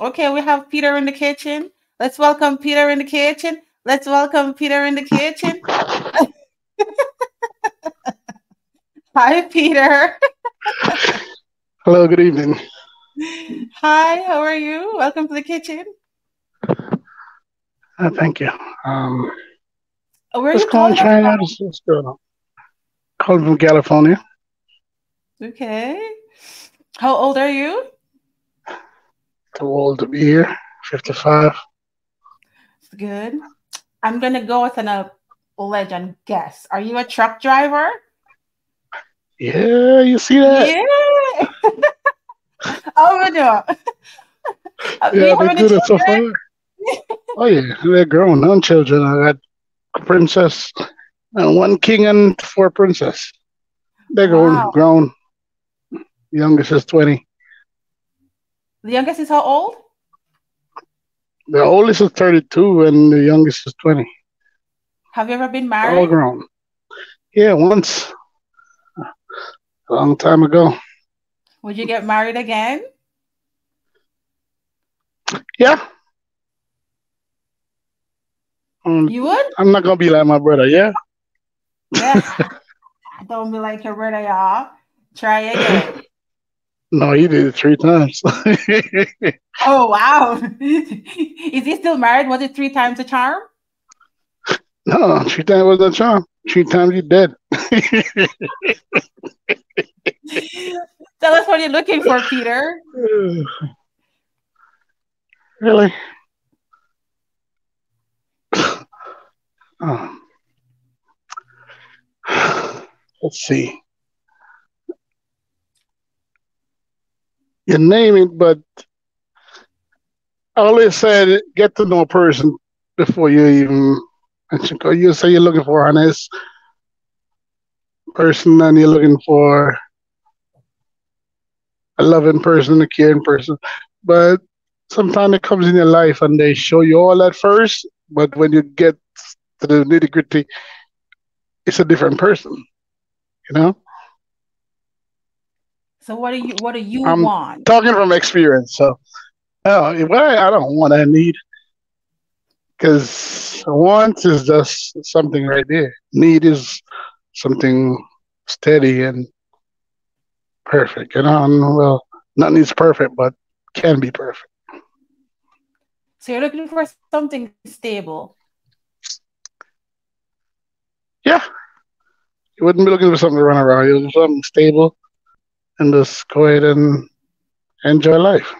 Okay, we have Peter in the kitchen. Let's welcome Peter in the kitchen. Let's welcome Peter in the kitchen. Hi, Peter. Hello, good evening. Hi, how are you? Welcome to the kitchen. Uh, thank you. Um, Oh, Where are you calling, trying out from? what's what's. Calling from California. Okay. How old are you? Too old to be here. 55. Good. I'm gonna go with an uh, legend guess. Are you a truck driver? Yeah, you see that? Yeah. oh no. Uh, Do Yeah, they're good so far. Oh, yeah, they're grown. None children. I got a princess, and one king, and four princess. They're grown. Wow. grown. Youngest is 20. The youngest is how old? The oldest is 32, and the youngest is 20. Have you ever been They're all grown. Yeah, once. A long time ago. Would you get married again? Yeah. Um, You would? I'm not gonna be like my brother. Yeah. Yeah. Don't be like your brother, y'all. Try again. No, he did it three times. Oh wow. Is he still married? Was it three times a charm? no, three times was a charm. Three times he dead. Tell us what you're looking for, Peter. really? Um, let's see. You name it, but I always said get to know a person before you even You say you're looking for honest person and you're looking for a loving person, a caring person. But sometimes it comes in your life and they show you all that first, but when you get to the nitty gritty, it's a different person. You know? So what do you what do you I'm want? talking from experience. So, oh, well, I don't want I need because want is just something right there. Need is something steady and perfect. You know, and, well, nothing is perfect, but can be perfect. So you're looking for something stable. Yeah, you wouldn't be looking for something to run around. You're looking for something stable and just go ahead and enjoy life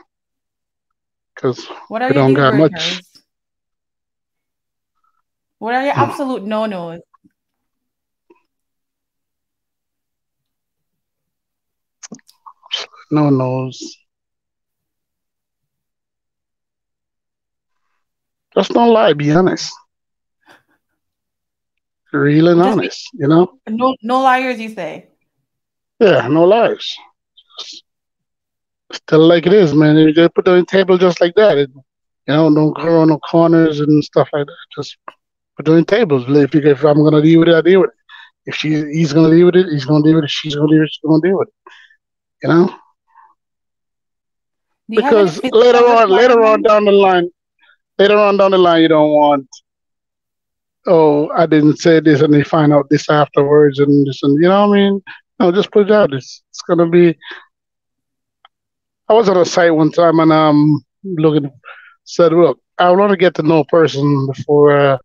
because we don't got much. What are your hmm. absolute no-nos? No nos. knows. Just don't lie. Be honest. Real and Just be honest. You know. no no liars, you say. Yeah, no lies. Still like it is, man. You just put the table just like that. It, you know, don't go around no corners and stuff like that. Just put the tables. If, you, if I'm gonna deal with it, I deal with it. If she, he's gonna deal with it, he's gonna deal with it. She's gonna deal with it. She's gonna deal with it. You know, you because later on, later on down the line, later on down the line, you don't want. Oh, I didn't say this, and they find out this afterwards, and this, and you know what I mean. No, just put it out. It's, it's gonna be. I was on a site one time, and um, looking said, look, I want to get to know a person before, uh,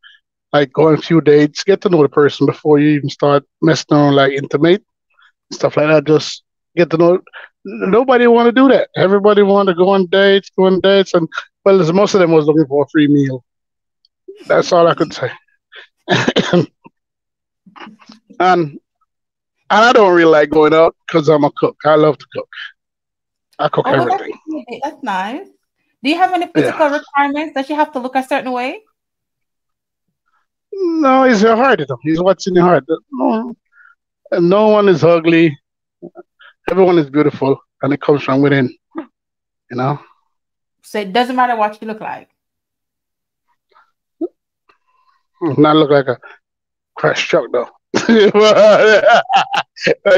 like, go on a few dates. Get to know the person before you even start messing around, like intimate stuff like that. Just get to know. Nobody want to do that. Everybody want to go on dates, go on dates, and well, most of them was looking for a free meal. That's all I could say. and and I don't really like going out because I'm a cook. I love to cook. I cook Oh, well, that's, everything. that's nice. Do you have any Yeah. physical requirements that you have to look a certain way? No, it's your heart. It's what's in your heart. No, no one is ugly. Everyone is beautiful, and it comes from within. You know. So it doesn't matter what you look like. Not look like a crash truck though. Like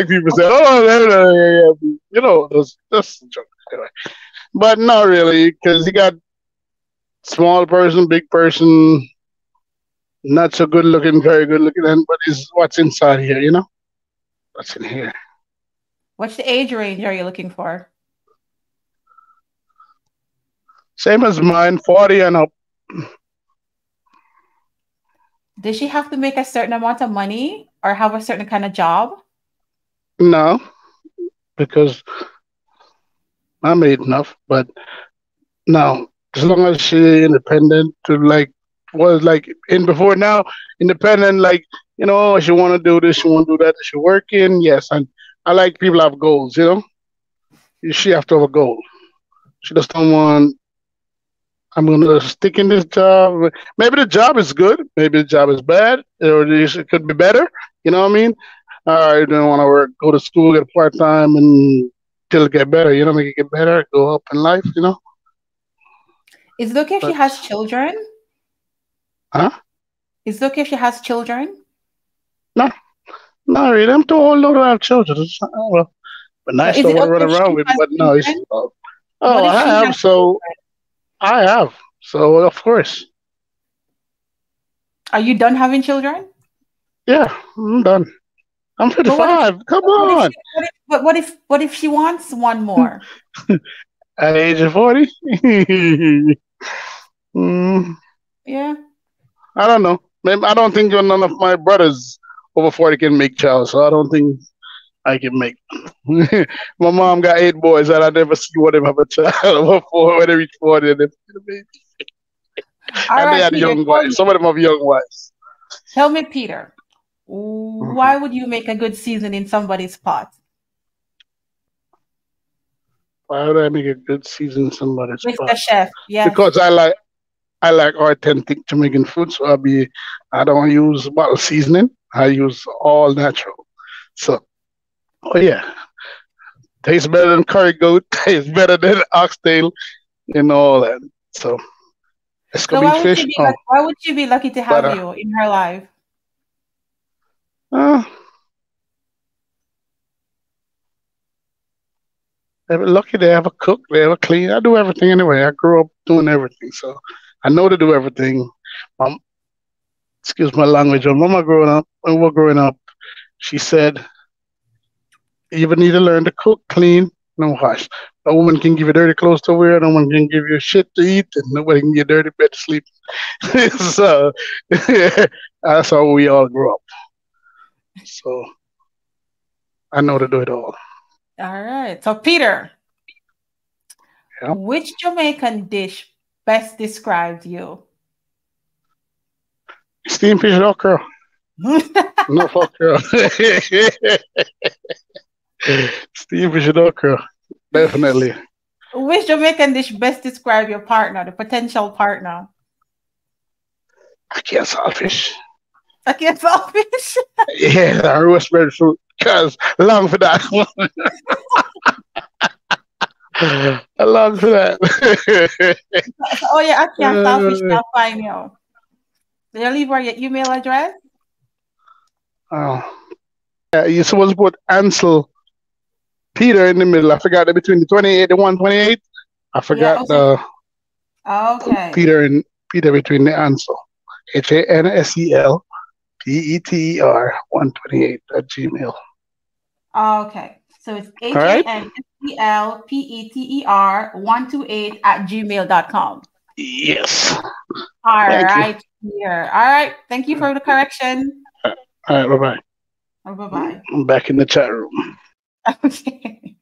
people say, oh, no, no, yeah, yeah. you know, those that's a joke. But not really, because he got small person, big person, not so good looking, very good looking, and but is what's inside here, you know? What's in here? What's the age range are you looking for? Same as mine, 40 and up. Does she have to make a certain amount of money or have a certain kind of job? No, because I made enough, but no, as long as she independent to like was like in before now, independent, like, you know, she wanna do this, she wanna do that, she working, yes. And I like people have goals, you know. She have to have a goal. She just don't want I'm gonna stick in this job. Maybe the job is good, maybe the job is bad, or it could be better. You know what I mean? I don't want to work, go to school, get part time, and till it get better. You know, make it get better, go up in life. You know. Is it okay if but, she has children? Huh? Is it okay if she has children? No, not really. I'm too old to have children. It's, oh, well, but nice to okay run around with. But no, it's, oh, oh I have so. I have. So of course. Are you done having children? Yeah, I'm done. I'm 55. If, Come on. But what, if, what if she wants one more? At age of 40? mm. Yeah. I don't know. Maybe I don't think none of my brothers over 40 can make child, so I don't think I can make. my mom got eight boys, and I never see one of them have a child before when they reach 40 and they a baby. and right, they had Peter, young wives. Some of them have young wives. Tell me, Peter, why would you make a good season in somebody's pot? Why would I make a good season in somebody's Mr. pot? Chef, yeah. Because I like I like authentic Jamaican food, so I'll be I don't use bottle seasoning. I use all natural. So oh yeah. Tastes better than curry goat, tastes better than oxtail and all that. So it's gonna so be fish. Be oh. why would she be lucky to have but, uh, you in her life? Uh, they're lucky they have a cook, they have a clean. I do everything anyway. I grew up doing everything, so I know to do everything. Um, excuse my language. When mama growing up, when we were growing up, she said, "You even need to learn to cook, clean, no wash. A woman can give you dirty clothes to wear, no one can give you shit to eat, and nobody can get dirty bed to sleep." so that's how we all grew up. So I know to do it all. All right. So Peter, yeah. which Jamaican dish best describes you? Steamed fish okra. no fuck girl. Fish okra. Definitely. Which Jamaican dish best describe your partner, the potential partner? ackee and saltfish. ackee and saltfish. yeah, I roasted fruit. Cause long for that one. I for that. oh yeah, ackee and saltfish. I'll find you. Did you leave your email address? Oh. Yeah, you're supposed to put Hansel Peter in the middle. I forgot that between the 28 and 128. I forgot yeah, okay. the oh, okay. Peter and Peter between the Hansel. H A N S E L P E T E R 128 at Gmail. Oh, okay. So it's H A N S E L P E T E R 128 at gmail.com. Yes. All Thank right. Here. All right. Thank you for the correction. All right. Bye bye. Oh, bye bye. I'm back in the chat room. Okay.